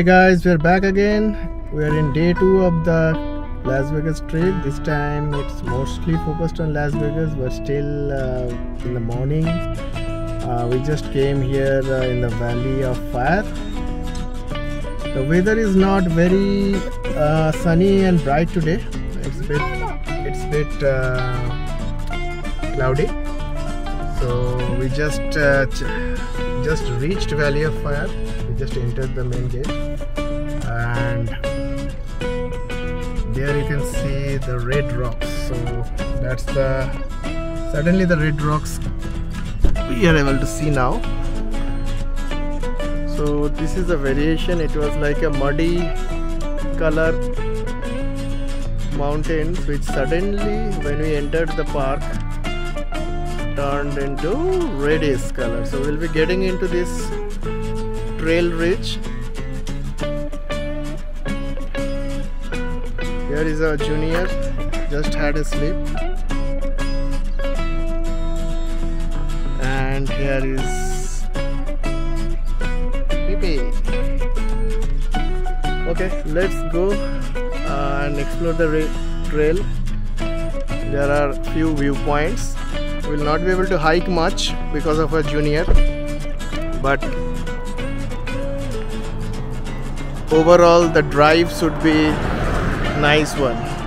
Hey guys, we're back again. We're in day two of the Las Vegas trip. This time it's mostly focused on Las Vegas, but still uh, in the morning. Uh, we just came here uh, in the Valley of Fire. The weather is not very uh, sunny and bright today. It's bit, it's bit uh, cloudy. So we just uh, just reached Valley of Fire. Just entered the main gate, and there you can see the red rocks. So that's the suddenly the red rocks we are able to see now. So this is a variation. It was like a muddy color mountains, which suddenly when we entered the park turned into reddish color. So we'll be getting into this trail ridge. Here is our junior, just had a sleep. And here is Pipi. Okay, let's go uh, and explore the trail. There are few viewpoints We will not be able to hike much because of our junior but overall the drive should be nice one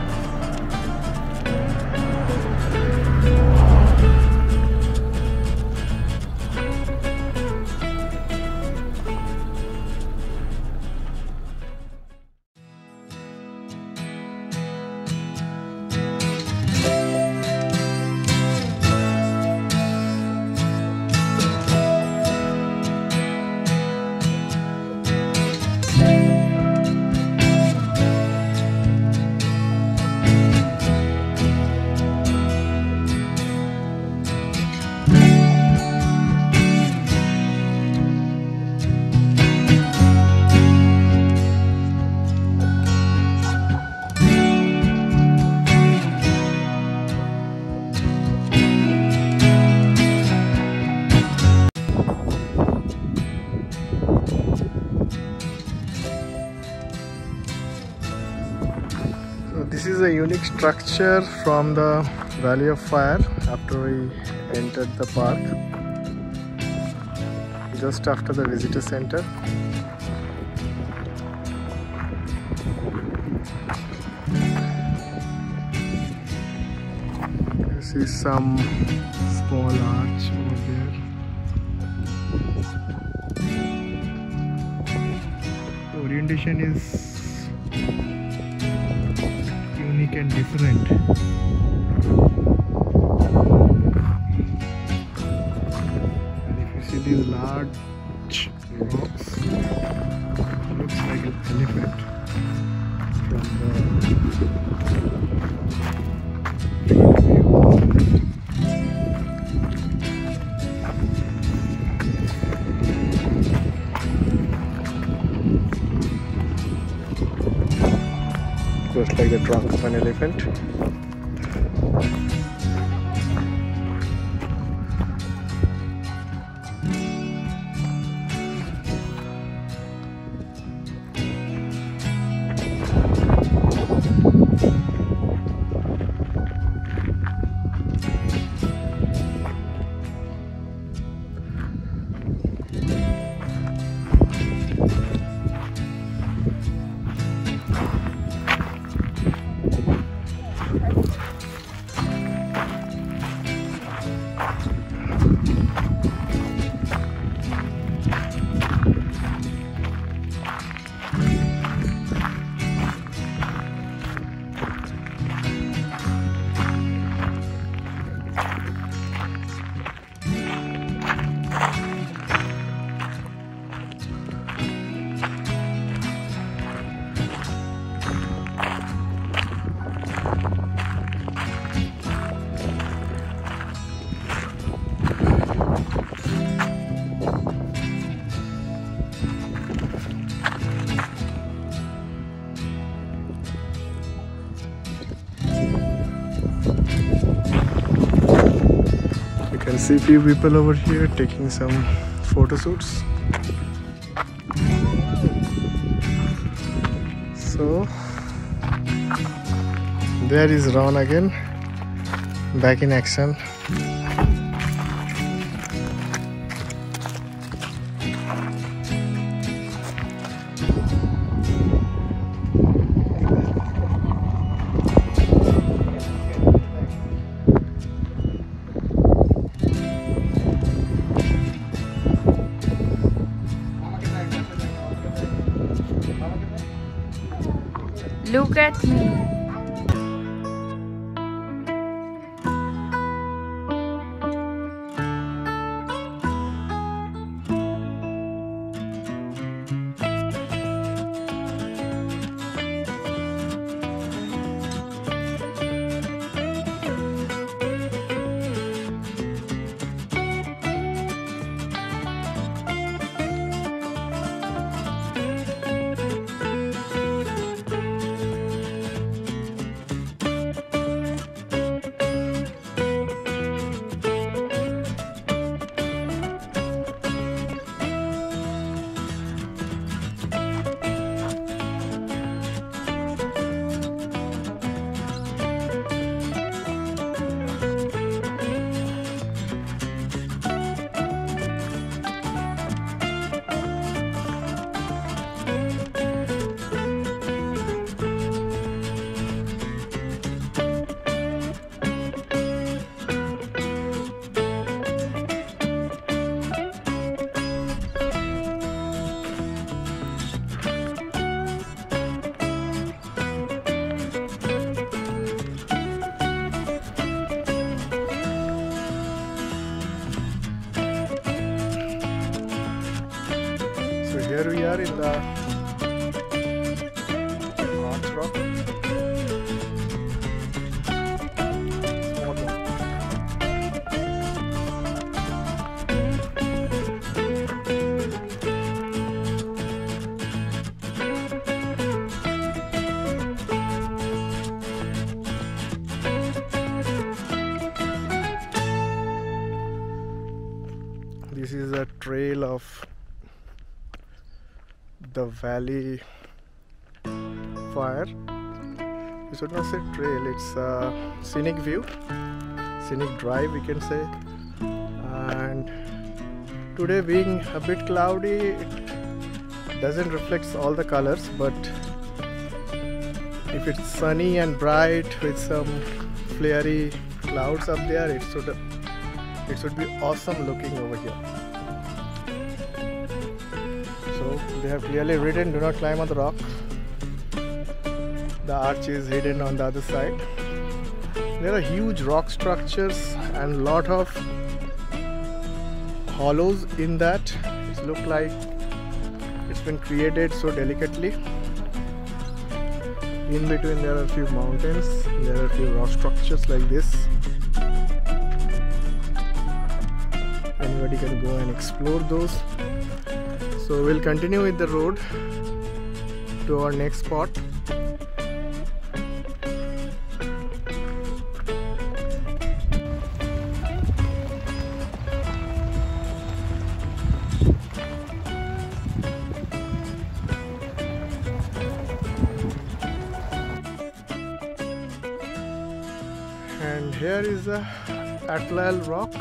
unique structure from the Valley of Fire after we entered the park. Just after the visitor center. You see some small arch over there. The orientation is and different. can see few people over here taking some photo shoots. So there is Ron again back in action. So here the valley fire. You should not say trail, it's a scenic view, scenic drive, we can say. And today, being a bit cloudy, it doesn't reflect all the colors, but if it's sunny and bright with some flary clouds up there, it should it should be awesome looking over here. They have clearly written do not climb on the rock. The arch is hidden on the other side. There are huge rock structures and lot of hollows in that. It look like it's been created so delicately. In between there are a few mountains, there are a few rock structures like this. Anybody can go and explore those. So we'll continue with the road to our next spot. And here is the Atlatl rock.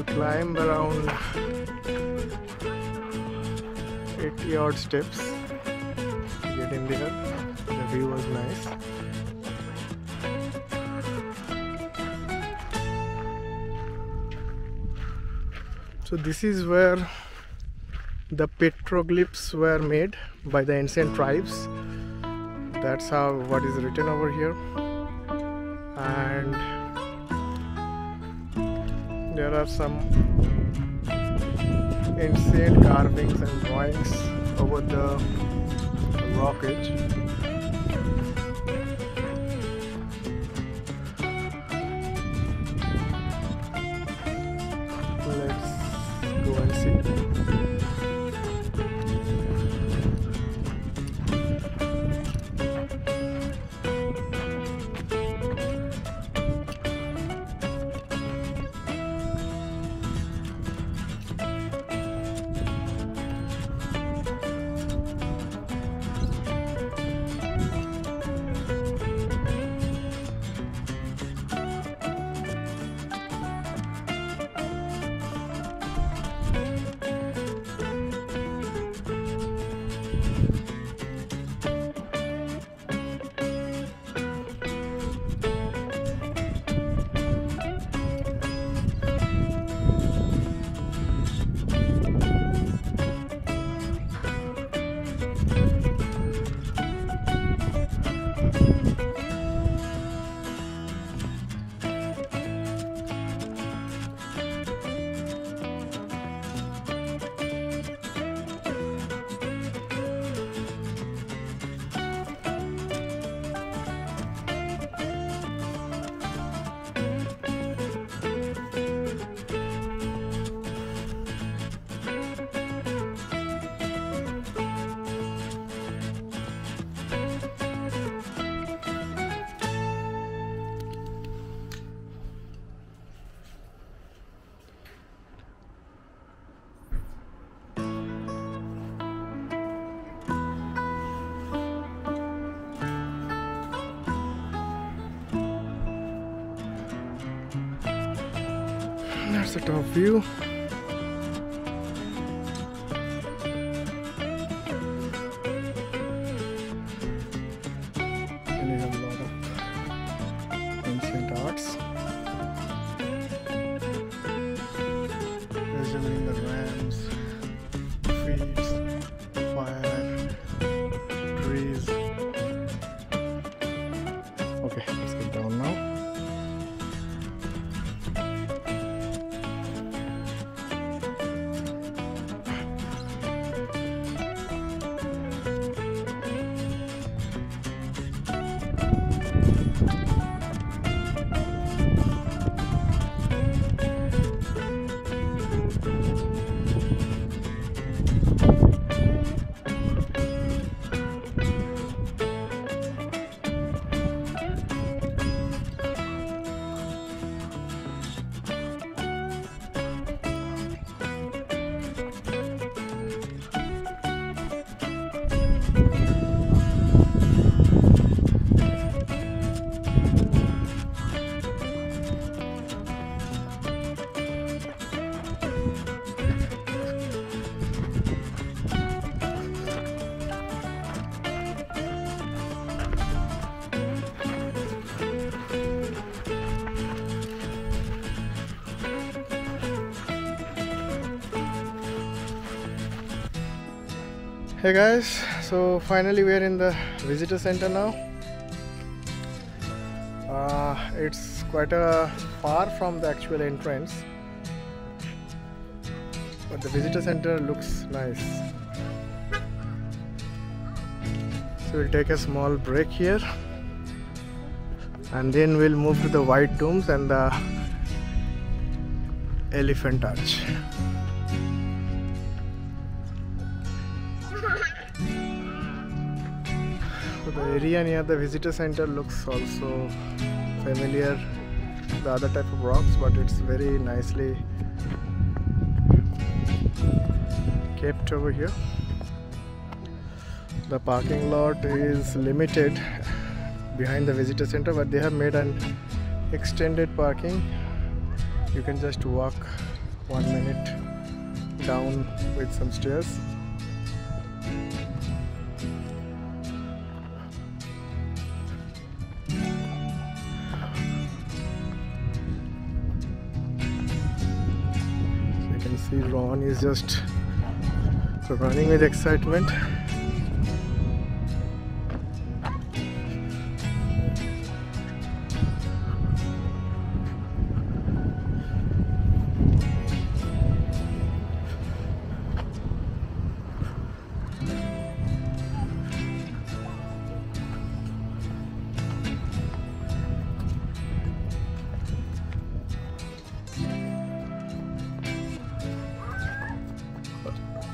To climb around 80 odd steps to get in there. The view was nice. So this is where the petroglyphs were made by the ancient tribes. That's how what is written over here. And there are some ancient carvings and drawings over the rock edge. That's the top view. And Hey guys, so finally we are in the visitor center now. Uh, it's quite a far from the actual entrance, but the visitor center looks nice. So we'll take a small break here, and then we'll move to the white domes and the elephant arch. Area near the visitor center looks also familiar. The other type of rocks, but it's very nicely kept over here. The parking lot is limited behind the visitor center, but they have made an extended parking. You can just walk one minute down with some stairs. See Ron is just running with excitement.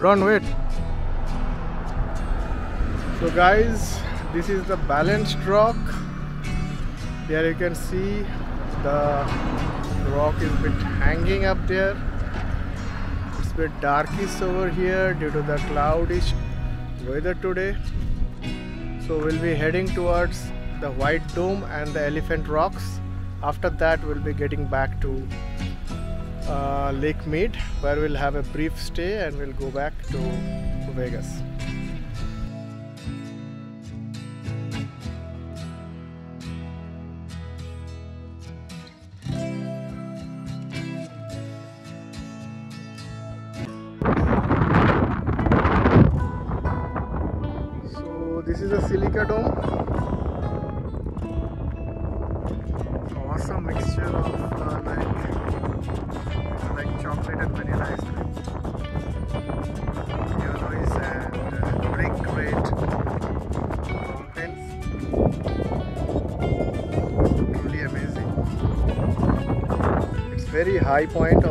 Ron, wait. So, guys, this is the balanced rock. Here you can see the rock is bit hanging up there. It's a bit darkish over here due to the cloudish weather today. So, we'll be heading towards the White Dome and the Elephant Rocks. After that, we'll be getting back to uh, Lake Mead, where we'll have a brief stay and we'll go back to, to Vegas. High point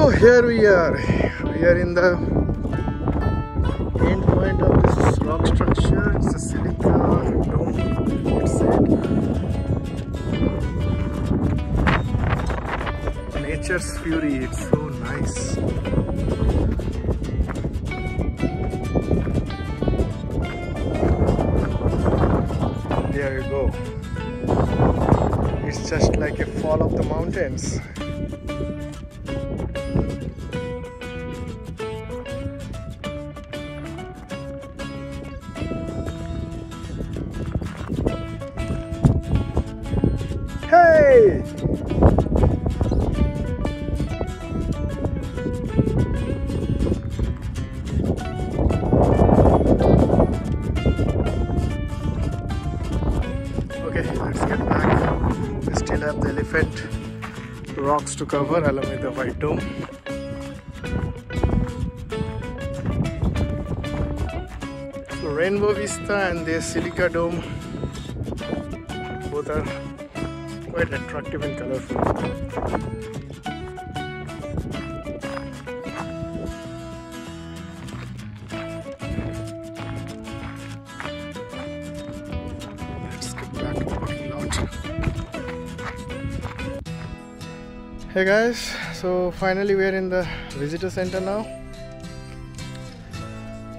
So here we are. We are in the end point of this rock structure. It's a silica dome. Said. Nature's fury. It's so nice. There you go. It's just like a fall of the mountains. Elephant rocks to cover along with the white dome. So Rainbow Vista and the Silica Dome both are quite attractive and colorful. Hey guys, so finally we are in the visitor center now.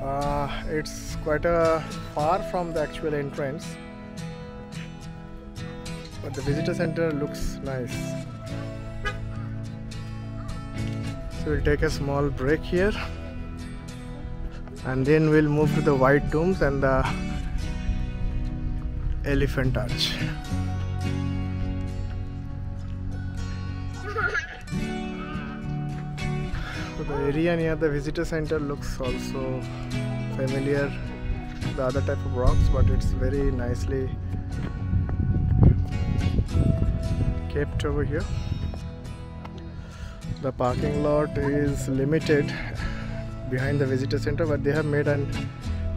Uh, it's quite a far from the actual entrance but the visitor center looks nice so we'll take a small break here and then we'll move to the white domes and the elephant arch area near the visitor center looks also familiar. The other type of rocks but it's very nicely kept over here. The parking lot is limited behind the visitor center but they have made an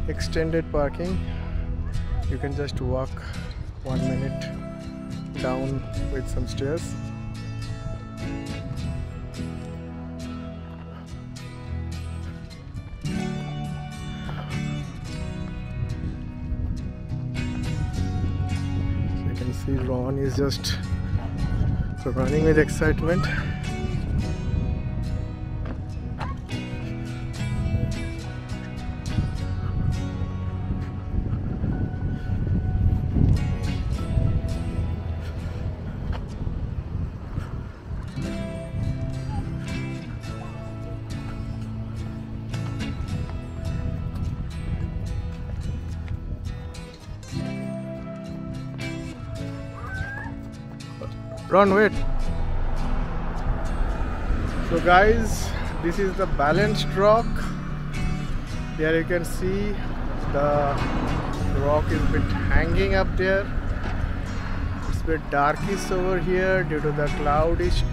extended parking. You can just walk one minute down with some stairs just running with excitement. Ron, wait. So guys, this is the balanced rock. Here you can see the rock is bit hanging up there. It's a bit darkish over here due to the cloudish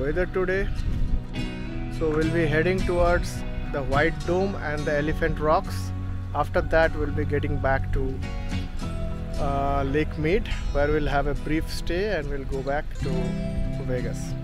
weather today. So we'll be heading towards the White Dome and the Elephant Rocks. After that, we'll be getting back to uh, Lake Mead, where we'll have a brief stay and we'll go back to Vegas.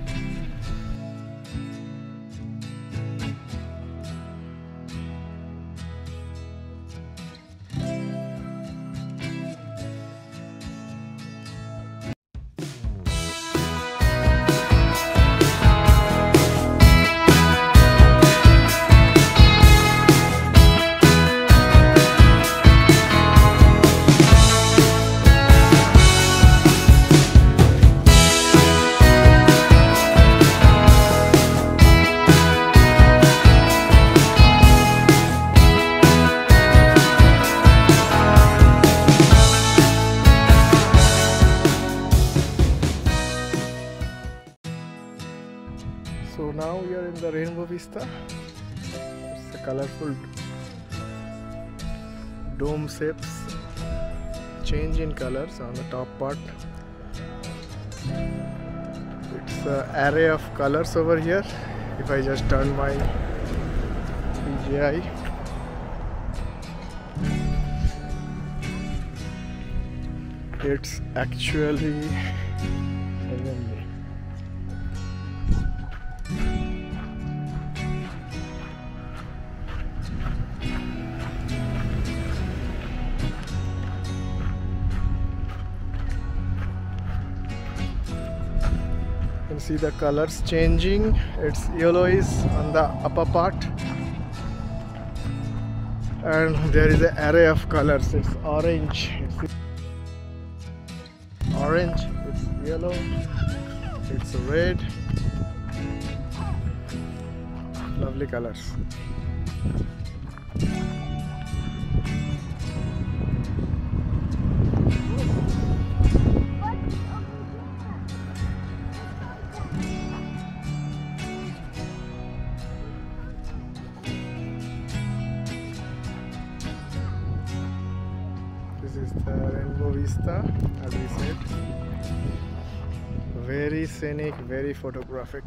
Shapes, change in colors on the top part. It's an array of colors over here. If I just turn my DJI, it's actually see the colors changing. Its yellow is on the upper part. And there is an array of colors. It's orange. It's orange. It's yellow. It's red. Lovely colors scenic very photographic.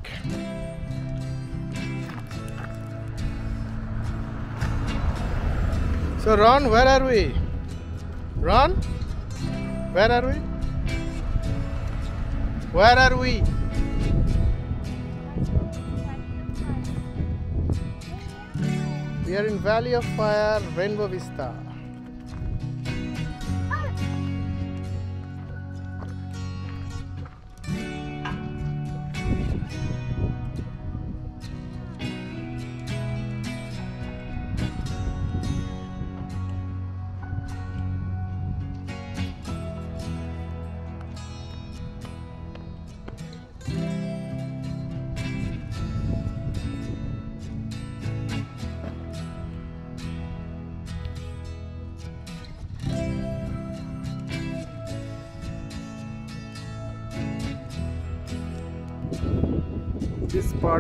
So ron where are we? Ron where are we? Where are we? We are in valley of fire rainbow vista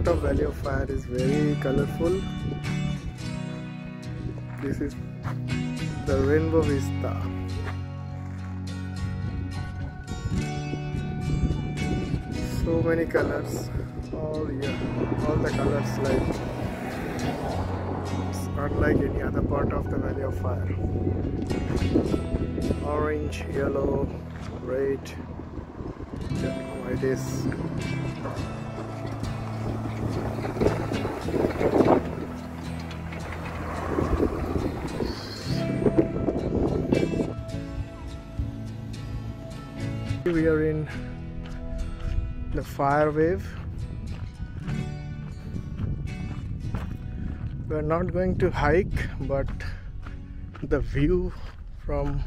of valley of fire is very colorful. This is the rainbow vista. So many colors all yeah all the colors like it's unlike any other part of the valley of fire. Orange yellow red it is we are in the fire wave. We are not going to hike but the view from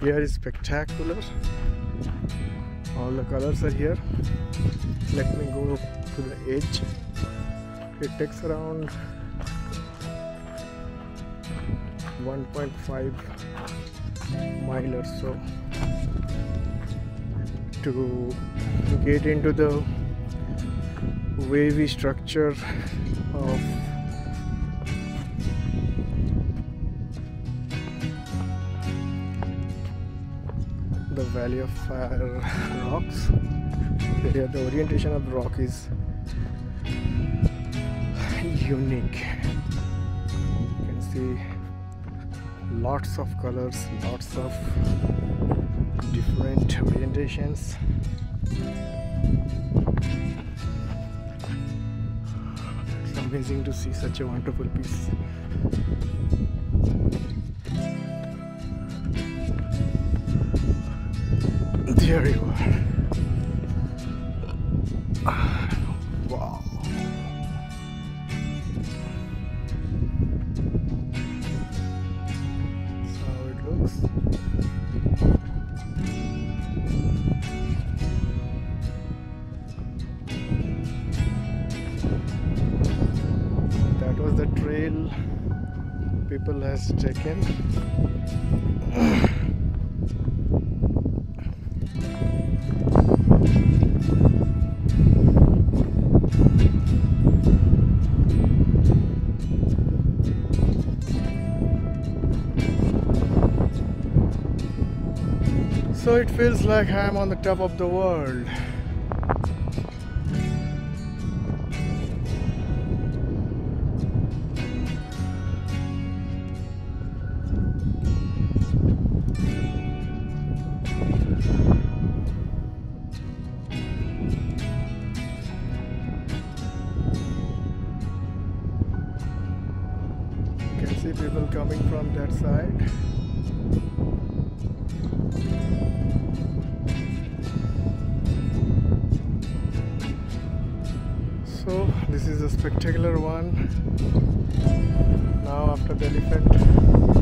here is spectacular. All the colors are here. Let me go to the edge it takes around 1.5 mile or so to get into the wavy structure of the valley of fire rocks. The orientation of the rock is unique. You can see lots of colors lots of different orientations it's amazing to see such a wonderful piece. There you are That was the trail people has taken. It feels like I'm on the top of the world. This is a spectacular one. Now after the elephant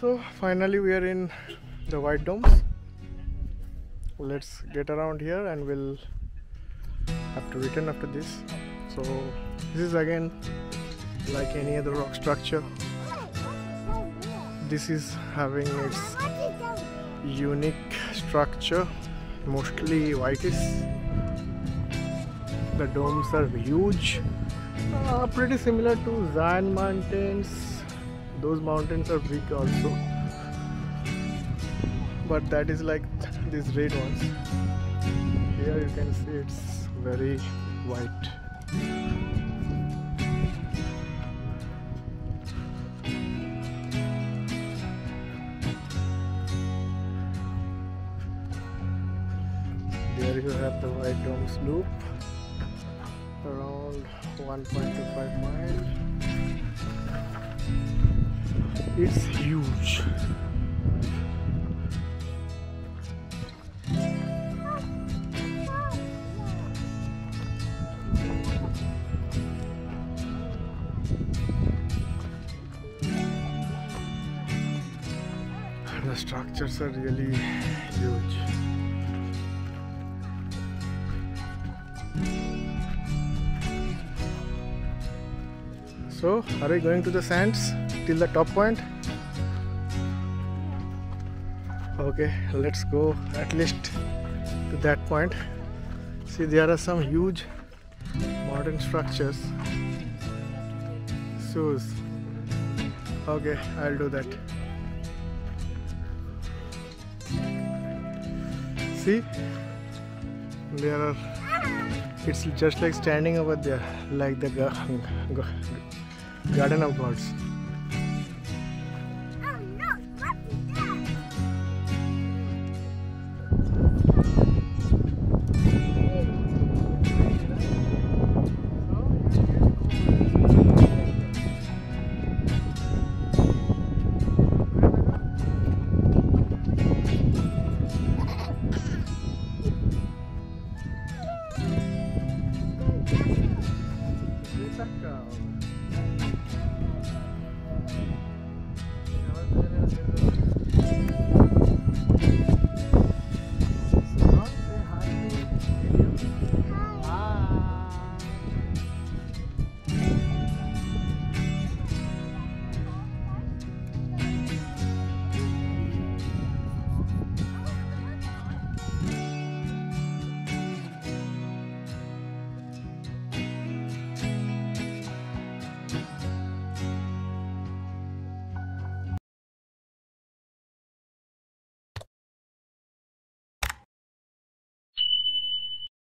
So finally we are in the white domes. Let's get around here and we'll have to return after this. So this is again like any other rock structure. This is having its unique structure, mostly whitish. The domes are huge, uh, pretty similar to Zion Mountains. Those mountains are big also, but that is like these red ones. Here you can see it's very white. There you have the White Domes Loop around 1.25 mile. It's huge. The structures are really huge. So, are we going to the sands till the top point? Okay, let's go at least to that point. See, there are some huge modern structures. Shoes. Okay, I'll do that. See, there are. It's just like standing over there, like the ga- ga- Garden of Gods.